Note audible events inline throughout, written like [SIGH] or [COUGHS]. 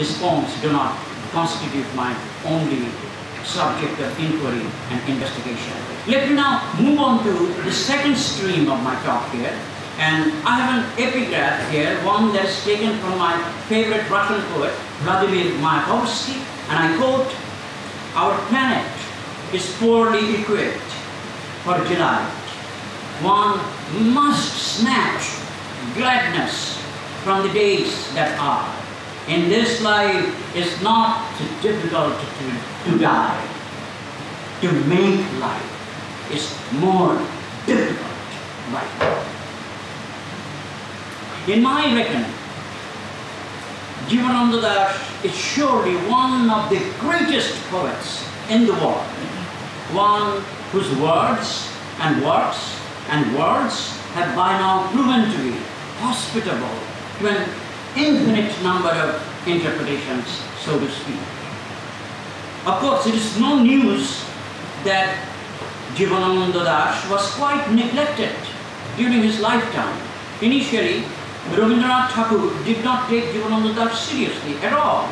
his poems do not constitute my only subject of inquiry and investigation. Let me now move on to the second stream of my talk here. And I have an epigraph here, one that's taken from my favorite Russian poet, Vladimir Mayakovsky, and I quote, Our planet is poorly equipped for delight. One must snatch gladness from the days that are. In this life, it's not difficult to, to die. To make life is more difficult right now. In my reckoning, Jivananda Das is surely one of the greatest poets in the world. One whose words and works and words have by now proven to be hospitable to an infinite number of interpretations, so to speak. Of course, it is no news that Jivananda Das was quite neglected during his lifetime. Initially, Rabindranath Tagore did not take Jivananda Das seriously at all.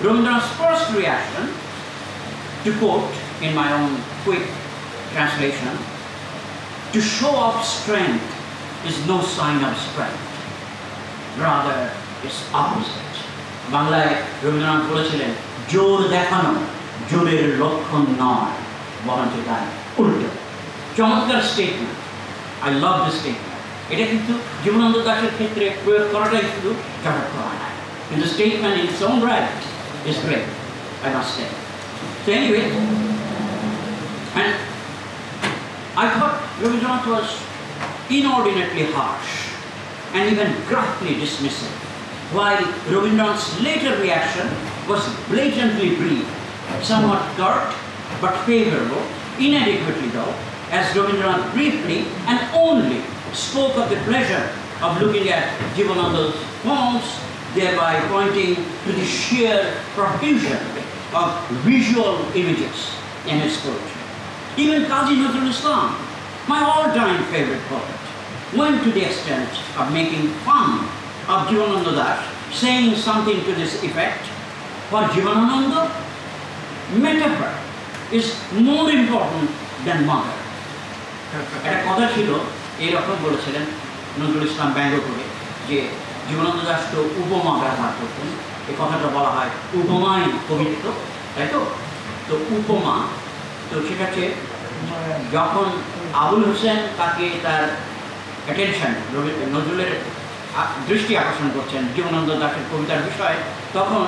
Rabindranath's first reaction, to quote in my own quick translation, to show off strength is no sign of strength. Rather, it's opposite. বাংলায় রবীন্দ্রনাথ বলেছিলেন জোর দেখানো জোরের লক্ষণ নয় বরঞ্চ তার উল্টো চমৎকার statement I love this statement এটা কিন্তু জীবনানন্দ দাসের ক্ষেত্রে প্রয়োগ করাটাই শুধু চমৎকার হয় না কিন্তু statement in on right is great I must say So anyway, and I thought Rabindranath was inordinately harsh and even gruffly dismissive, while Rabindranath's later reaction was blatantly brief, somewhat curt but favorable, inadequately though, as Rabindranath briefly and only spoke of the pleasure of looking at Jivananda's poems, thereby pointing to the sheer profusion of visual images in his poetry. Even Qazi Nazrul Islam, my all-time favorite poet, went to the extent of making fun of Jivananda Das, saying something to this effect, for Jivananda, metaphor is more important than mother. [LAUGHS] একটা কথা ছিল এইরকম বলেছিলেন নজরুল ইসলাম ব্যঙ্গ করে যে জীবনানন্দ দাস তো উপমা ব্যবহার করতেন। এই কথাটা বলা হয় উপমাই কবিত্ব তাই তো? তো উপমা তো সেটা হচ্ছে যখন আবুল হোসেন তাকে তার অ্যাটেনশন নজরুলের দৃষ্টি আকর্ষণ করছেন জীবনন্দ দাসের কবিতার বিষয়ে, তখন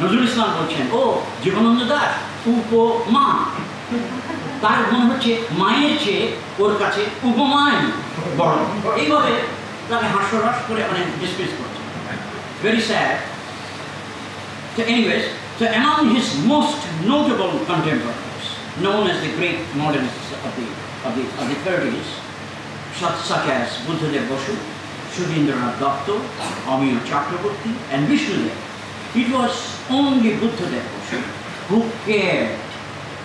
নজরুল ইসলাম বলছেন, ও জীবনন্দ দাস উপমা। তার মনে হচ্ছে মায়ের চেয়ে ওর কাছে উপমাই বড়। এইভাবে তাকে হাস্যরস করে অনেক ডিসমিস করছে ভেরি স্যাড তো এনিওয়েজ তো among his most notable contemporaries known as the great modern of the of the of the thirties সাথ সাথ Buddhadeb Basu Sudhindranath Datta, Amiya Chakraborty, and Bishnu Dey, it was only Buddhadev who cared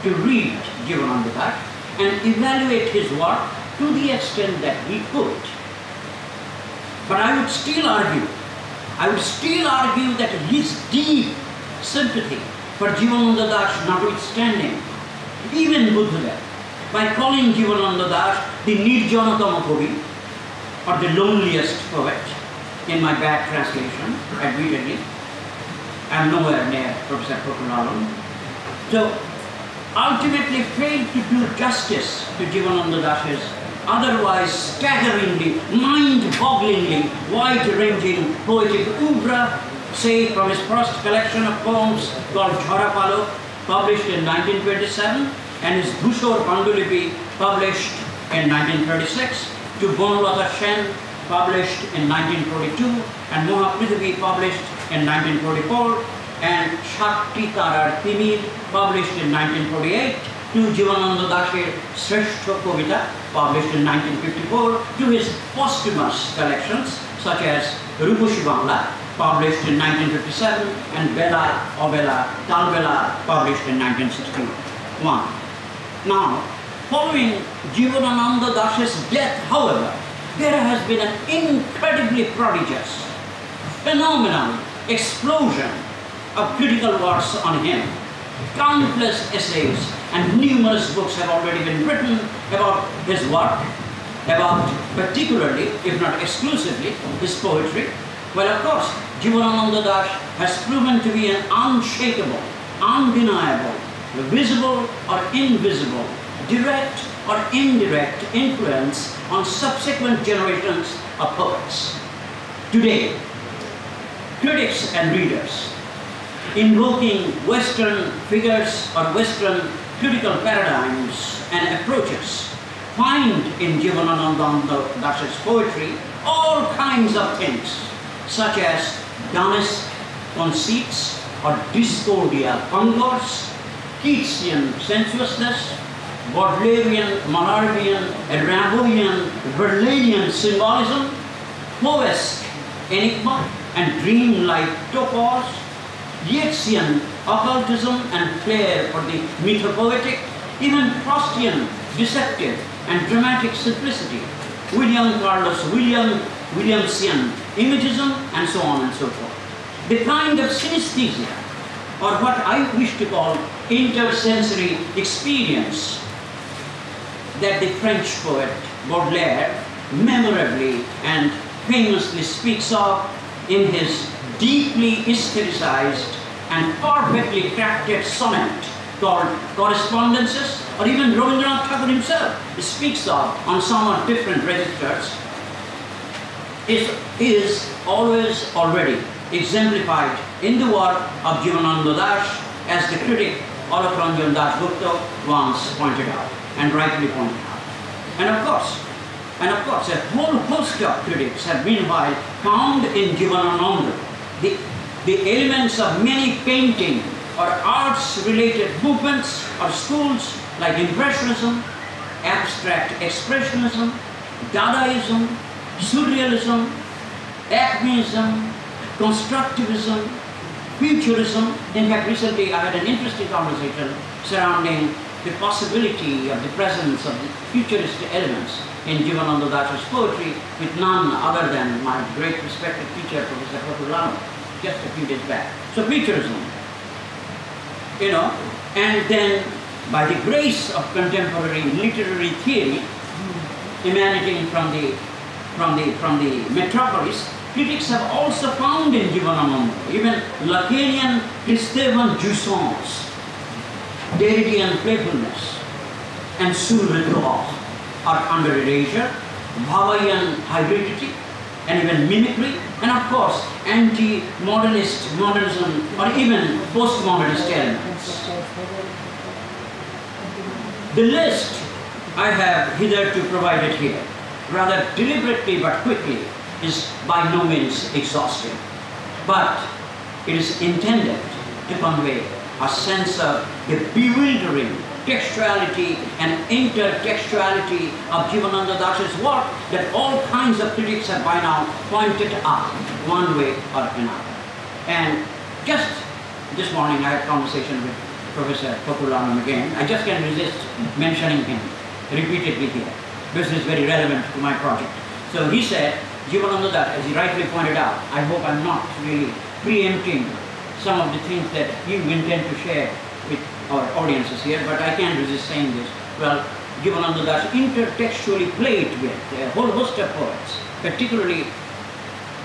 to read Jivananda Das and evaluate his work to the extent that he could. But I would still argue, I would still argue that his deep sympathy for Jivananda Das notwithstanding, even Buddhadev, by calling Jivananda Das the Nirjanatama Kavi, or the loneliest poet, in my bad translation, admittedly, I am nowhere near Professor Fakrul Alam. So, ultimately failed to do justice to Jivananda Das's otherwise staggeringly, mind-bogglingly wide-ranging poetic oeuvre, say from his first collection of poems called Jhara Palo, published in 1927, and his Dhushor Pandulipi, published in 1936, to Bonlata Shen, published in 1942, and Mohaprithvi, published in 1944, and Shakti Tarar Timir, published in 1948, to Jivananda Dasher Sreshta Kavita, published in 1954, to his posthumous collections, such as Rupushi Bangla, published in 1957, and Bela Obela Kalbela, published in 1961. Now, following Jibanananda Das's death, however, there has been an incredibly prodigious, phenomenal explosion of critical works on him. Countless essays and numerous books have already been written about his work, about particularly, if not exclusively, his poetry. Well, of course, Jibanananda Das has proven to be an unshakable, undeniable, visible or invisible, direct or indirect influence on subsequent generations of poets. Today, critics and readers invoking Western figures or Western critical paradigms and approaches find in Jibanananda Das's poetry all kinds of things such as Donnesque conceits or discordia concors, Keatsian sensuousness, Baudelairean, Mallarmian, Rimbaudian, Verlainian symbolism, Poesque enigma and dream-like topos, Yeatsian occultism and flair for the mythopoetic, even Proustian deceptive and dramatic simplicity, William Carlos William Williamsian imagism, and so on and so forth. The kind of synesthesia, or what I wish to call intersensory experience, that the French poet Baudelaire memorably and famously speaks of in his deeply aestheticized and perfectly crafted sonnet called Correspondences, or even Rabindranath Tagore himself speaks of on somewhat different registers, is, is always already exemplified in the work of Jibanananda Das as the critic Alakranjan Das Gupta once pointed out, and rightly pointed out. And of course, and of course, a whole host of critics have meanwhile found in Jibanananda the, the elements of many painting or arts-related movements or schools like Impressionism, Abstract Expressionism, Dadaism, Surrealism, Acmeism, Constructivism, Futurism. In fact, recently I had an interesting conversation surrounding the possibility of the presence of the futuristic elements in Jibanananda Das's poetry with none other than my great respected teacher, Professor Fakrul Alam, just a few days back. So futurism, you know, and then by the grace of contemporary literary theory emanating from the from the from the metropolis, critics have also found in Jibanananda, even Lacanian Esteban Jouissance, and playfulness, and sur-le-droit are under erasure, Bhabhaian hybridity, and even mimicry, and of course, anti-modernist modernism or even postmodernist elements. The list I have hitherto provided here, rather deliberately but quickly, is by no means exhaustive. But it is intended to convey a sense of the bewildering textuality and intertextuality of Jivananda Das's work that all kinds of critics have by now pointed out one way or another. And just this morning I had a conversation with Professor Fakrul Alam again. I just can't resist mentioning him repeatedly here. This is very relevant to my project. So he said, Jivananda Das, as he rightly pointed out, I hope I'm not really preempting some of the things that you intend to share with our audiences here, but I can't resist saying this. Well, Jivananda Das intertextually played with a whole host of poets, particularly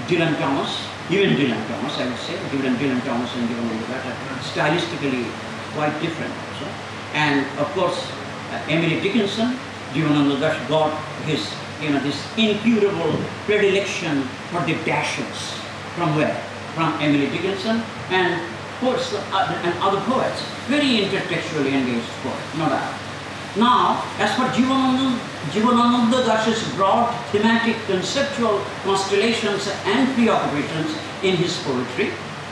Dylan Thomas, even Dylan Thomas, I would say, Dylan, Dylan Thomas and Jivananda Das are stylistically quite different also. And of course, uh, Emily Dickinson, Jivananda Das got his, you know, this incurable predilection for the dashes. From where? From Emily Dickinson and uh, and other poets, very intertextually engaged poets, no doubt. Now, as for Jibanananda, Jibanananda Das's broad thematic conceptual constellations and preoccupations in his poetry,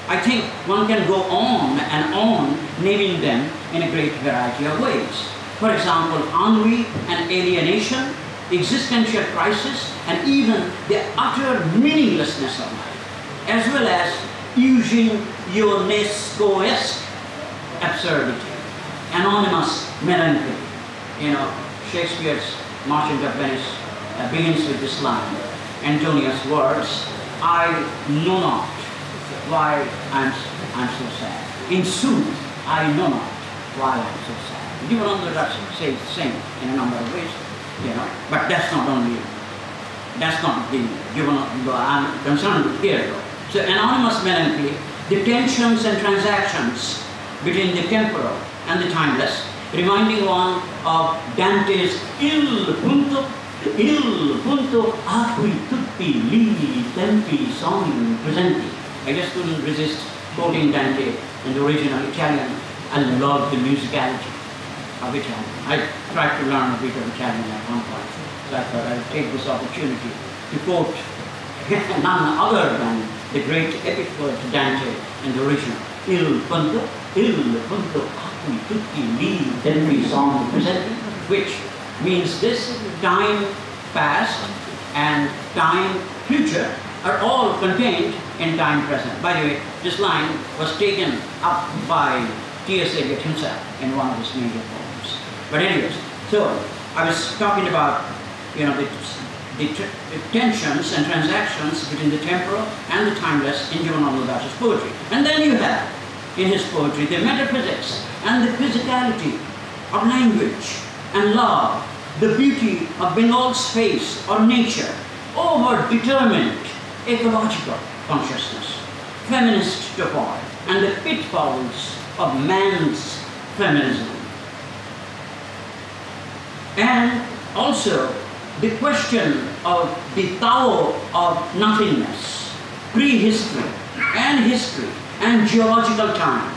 I think one can go on and on naming them in a great variety of ways. For example, ennui and alienation, existential crisis, and even the utter meaninglessness of life, as well as Eugene Ionesco-esque absurdity, anonymous melancholy. You know, Shakespeare's Merchant of Venice uh, begins with this line, Antonio's words, I know not why I'm, I'm so sad. In sooth, I know not why I'm so sad. Jivananda Das says the same in a number of ways, you know, but that's not only, that's not the Jivananda, I'm concerned with here though. So anonymous melancholy, the tensions and transactions between the temporal and the timeless, reminding one of Dante's Il punto, il punto a cui tutti li tempi sono presenti. I just couldn't resist quoting Dante in the original Italian and love the musicality of Italian. I tried to learn a bit of Italian at one point, so I thought I'd take this opportunity to quote [LAUGHS] none other than the great epic poet Dante and the original. Il punto, il punto a cui tutti li tempi sono presenti, which means this time past and time future are all contained in time present. By the way, this line was taken up by T.S. Eliot himself in one of his major poems. But anyways, so I was talking about, you know, the, the, tensions and transactions between the temporal and the timeless in Jivananda Das's poetry. And then you have, in his poetry, the metaphysics and the physicality of language and love, the beauty of Bengal's face or nature over determined ecological consciousness, feminist toil, and the pitfalls of man's feminism. And also the question of the Tao of nothingness, prehistory and history and geological time,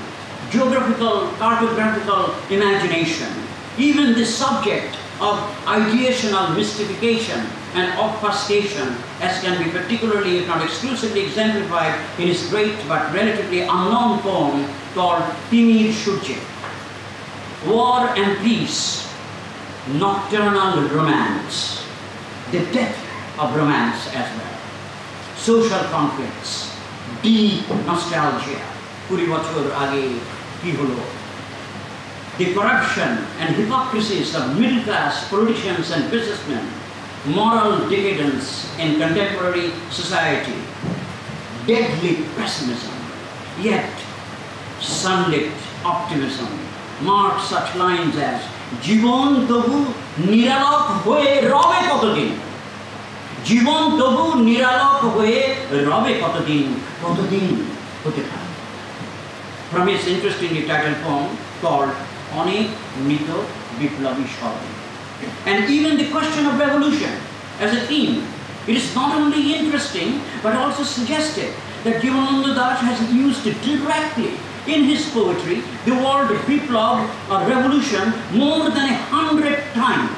geographical, cartographical imagination, even the subject of ideational mystification and obfuscation as can be particularly, if not exclusively, exemplified in his great but relatively unknown poem called Timir Shurje. War and peace, nocturnal romance, the death of romance as well, social conflicts, deep nostalgia, কুড়ি বছর আগে কি হলো the corruption and hypocrisies of middle class politicians and businessmen, moral decadence in contemporary society, deadly pessimism, yet sunlit optimism mark such lines as জীবন তবু নিরালক হয়ে রবে কতদিন জীবন তবু নিরালক হয়ে রবে কতদিন কতদিন হতে থাকে From his interestingly titled poem called অনেক মৃত বিপ্লবী স্বর্ণ And even the question of revolution as a theme, it is not only interesting but also suggested that Jivananda Das has used directly in his poetry the word biplab or revolution more than a hundred times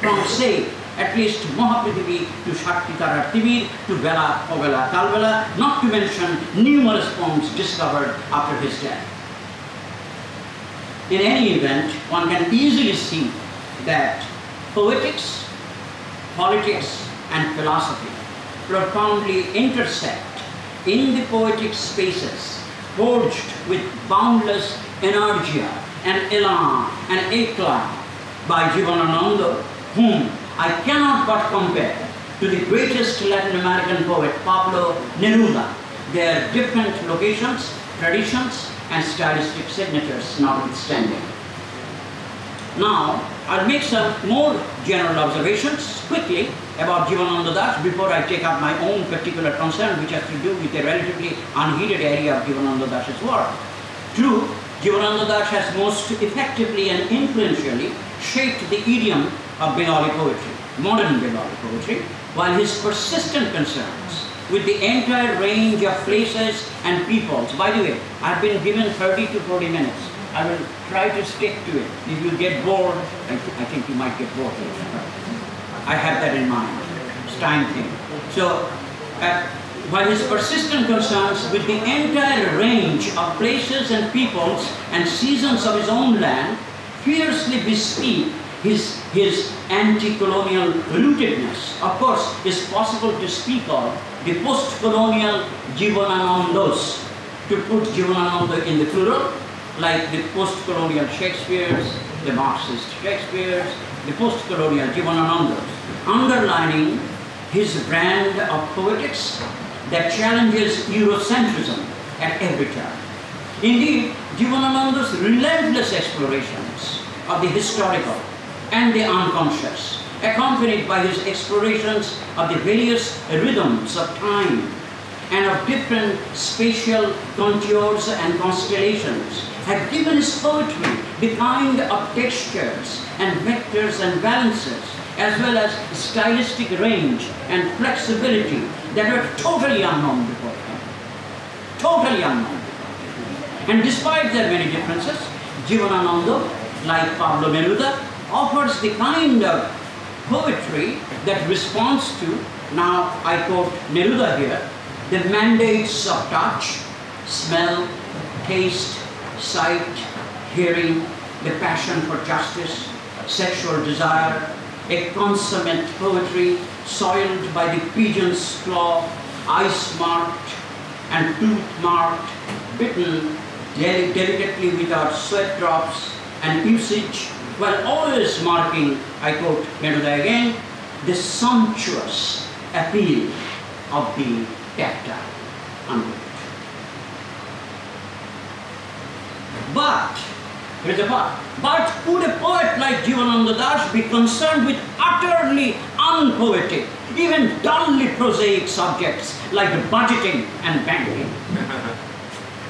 from say at least Mahaprithvi to Shakti Tibir to Vela Ovela Kalvela, not to mention numerous poems discovered after his death. In any event, one can easily see that poetics, politics, and philosophy profoundly intersect in the poetic spaces forged with boundless energia and elan and eclat by Jibanananda, whom I cannot but compare to the greatest Latin American poet, Pablo Neruda. Their different locations, traditions, and stylistic signatures notwithstanding. Now, I'll make some more general observations quickly about Jivananda Das before I take up my own particular concern which has to do with a relatively unheeded area of Jivananda Das's work. True, Jivananda Das has most effectively and influentially shaped the idiom of Bengali poetry, modern Bengali poetry, while his persistent concerns with the entire range of places and peoples. By the way, I've been given 30 to 40 minutes. I will try to stick to it. If you get bored, I, th I think you might get bored. I have that in mind. It's time thing. So, uh, while his persistent concerns with the entire range of places and peoples and seasons of his own land fiercely bespeak his, his anti-colonial rootedness, of course, is possible to speak of the post-colonial Jibananandas, to put Jibanananda in the plural, like the post-colonial Shakespeare's, the Marxist Shakespeare's, the post-colonial Jibananandas, underlining his brand of poetics that challenges Eurocentrism at every turn. Indeed, Jibanananda's relentless explorations of the historical and the unconscious, accompanied by his explorations of the various rhythms of time and of different spatial contours and constellations, have given his poetry the kind of textures and vectors and balances, as well as stylistic range and flexibility that were totally unknown before him. Totally unknown. And despite their many differences, Jibanananda, like Pablo Neruda, offers the kind of poetry that responds to, now I quote Neruda here, the mandates of touch, smell, taste, sight, hearing, the passion for justice, sexual desire, a consummate poetry soiled by the pigeon's claw, ice-marked and tooth-marked, bitten delicately without sweat drops and usage, while always marking, I quote Neruda again, the sumptuous appeal of the tactile. Unquote. But, here's a but, but could a poet like Jivananda Das be concerned with utterly unpoetic, even dully prosaic subjects like budgeting and banking? [LAUGHS]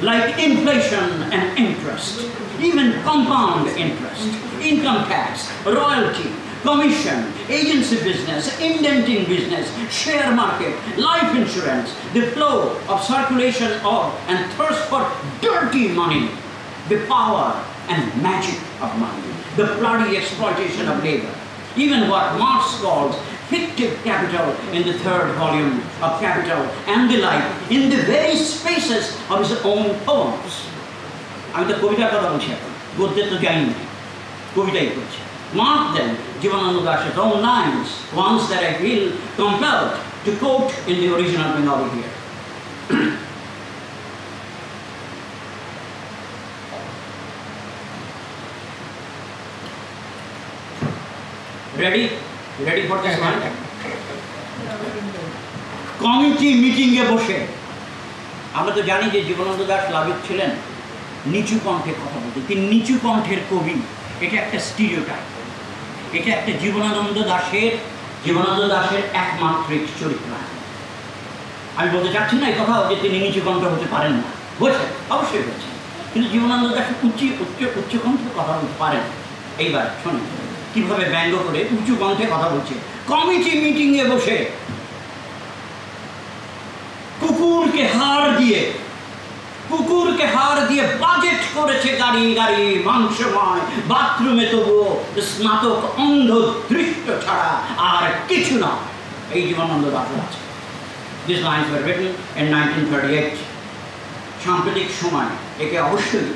like inflation and interest, even compound interest, income tax, royalty, commission, agency business, indenting business, share market, life insurance, the flow of circulation of and thirst for dirty money, the power and magic of money, the bloody exploitation of labor, even what Marx calls fictive capital in the third volume of Capital and the like, in the very spaces of his own poems. আমি তো কবিতার কথা বলছি এখন গদ্যে তো যাইনি কবিতাই করছি Mark them, Jivananda Das's own lines, ones that I feel compelled to quote in the original Bengali here. [COUGHS] Ready? Ready for this one? Committee মিটিংয়ে বসে? আমরা তো জানি যে জীবনানন্দ দাস লাভক ছিলেন নিচু কণ্ঠে কথা বলতে। তিনি নিচু কণ্ঠের কবি। এটা একটা স্টিরিওটাইপ এটা একটা জীবনানন্দ দাসের জীবনানন্দ দাসের একমাত্রিক চরিত্র। আমি বলতে চাচ্ছি না এই কথা যে তিনি নিচু কণ্ঠ হতে পারেন না। বলছেন অবশ্যই বলছেন কিন্তু জীবনানন্দ দাস উচ্চ উচ্চ উচ্চ কণ্ঠে কথা বলতে পারেন। এইবার শোনেন। কীভাবে ব্যঙ্গ করে উঁচু কণ্ঠে কথা বলছে? কমিটি মিটিংয়ে বসে কুকুরকে হার দিয়ে, কুকুরকে হার দিয়ে বাজেট করেছে গাড়ি গাড়ি, মাংসময়, বাথরুমে তবুও স্নাতক অন্ধ দৃষ্ট ছাড়া আর কিছু না। এই জীবনানন্দ দাসের আছে। This lines were written in nineteen thirty eight সাম্প্রতিক সময় একে অবশ্যই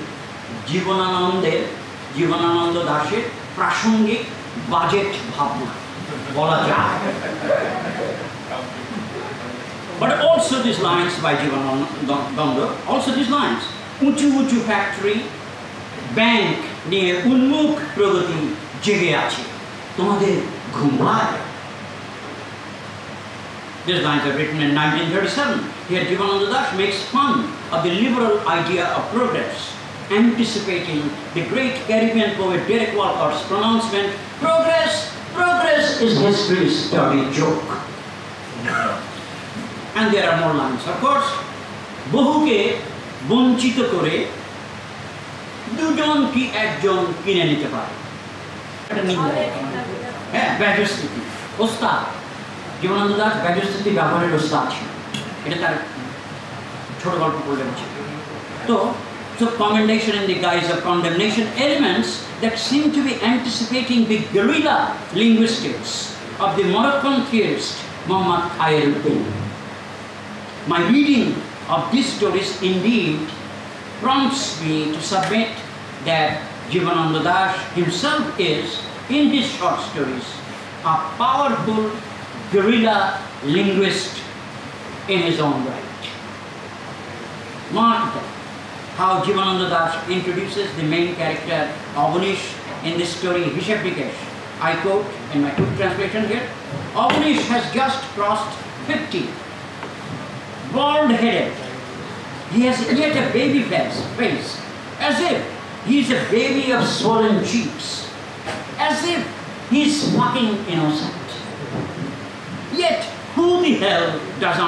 জীবনানন্দের, জীবনানন্দ দাসের প্রাসঙ্গিক বাজেট ভাবনা বলা যায় But also these lines by Jivananda, also these lines. উঁচু উঁচু ফ্যাক্টরি ব্যাংক নিয়ে উন্মুখ প্রগতি জেগে আছে তোমাদের ঘুমায় These lines are written in 1937. Here Jivananda Das makes fun of the liberal idea of progress, Anticipating the great Caribbean poet Derek Walcott's pronouncement, progress, progress is history's dirty joke. and there are more lines. Of course, বহুকে বঞ্চিত করে দুজন কি একজন কিনে নিতে পারে হ্যাঁ ব্যাজস্থিতি ওস্তাদ জীবনানন্দ দাস ব্যাজস্থিতি ব্যবহারের ওস্তাদ ছিল এটা তার ছোট গল্প করলে তো So commendation in the guise of condemnation elements that seem to be anticipating the guerrilla linguistics of the Moroccan theorist Muhammad Khayruddin. My reading of these stories indeed prompts me to submit that Jivananda Das himself is, in his short stories, a powerful guerrilla linguist in his own right. Mark that, how Jivananda Das introduces the main character Avanish in this story Hishab Nikesh. I quote in my quick translation here, Avanish has just crossed 50 bald headed, He has yet a baby face, face, as if he's a baby of swollen cheeks, as if he's fucking innocent. Yet, who the hell doesn't